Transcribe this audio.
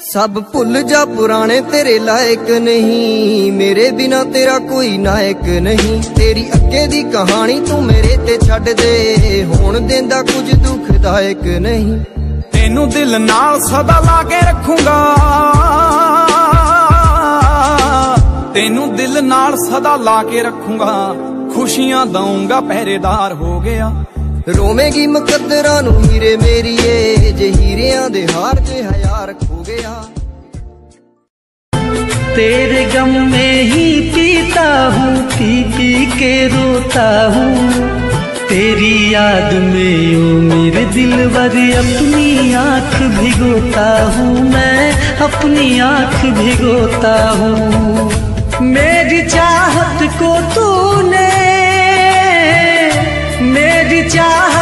ਸਭ ਭੁੱਲ ਜਾ ਪੁਰਾਣੇ ਤੇਰੇ ਲਾਇਕ ਨਹੀਂ। ਮੇਰੇ ਬਿਨਾ ਤੇਰਾ ਕੋਈ ਨਾਇਕ ਨਹੀਂ। ਤੇਰੀ ਅੱਗੇ ਦੀ ਕਹਾਣੀ ਤੂੰ ਮੇਰੇ ਤੇ ਛੱਡ ਦੇ। ਹੁਣ ਦਿੰਦਾ ਕੁਝ ਦੁਖਦਾਇਕ ਨਹੀਂ। ਤੈਨੂੰ ਦਿਲ ਨਾਲ ਸਦਾ ਲਾ ਕੇ ਰੱਖੂੰਗਾ। ਤੈਨੂੰ ਦਿਲ ਨਾਲ ਸਦਾ ਲਾ ਕੇ ਰੱਖੂੰਗਾ। ਖੁਸ਼ੀਆਂ ਦਊਂਗਾ ਪਹਿਰੇਦਾਰ ਹੋ ਗਿਆ। ਰੋਵੇਂਗੀ ਮੁਕੱਦਰਾਂ ਨੂੰ ਹੀਰੇ ਮੇਰੀਏ। ਜੇ ਹੀਰਿਆਂ ਦੇ ਹਾਰ ਤੇ ਹਯਾਰ गया। तेरे गम में ही पीता हूँ, पी पी के रोता हूँ। तेरी याद में ओ मेरे दिल भरी अपनी आँख भिगोता हूँ, मैं अपनी आँख भिगोता हूँ। मेरी चाहत को तूने, मेरी चाहत